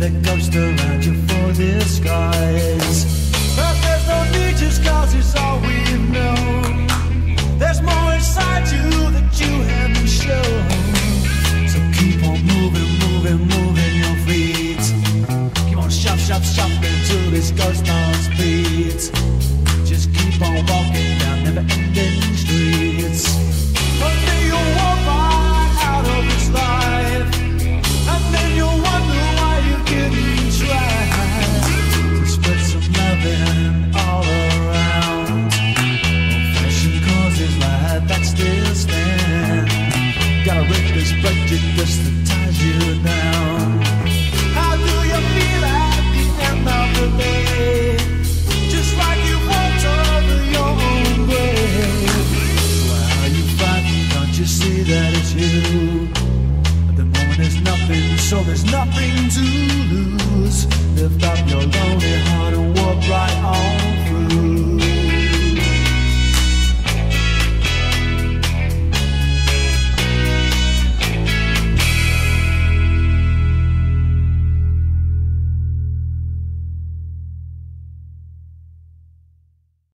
The ghost around you for disguise. But there's no need just cause it's all we know. There's more inside you that you haven't shown. So keep on moving, moving, moving your feet. Keep on shop, shop, shopping till this ghost town beat. Just keep on walking. prejudice you. How do you feel at the end of the day? Just like you walked. Why are you fighting? Don't you see that it's you? At there's nothing, so there's nothing to lose. Lift up your lonely heart.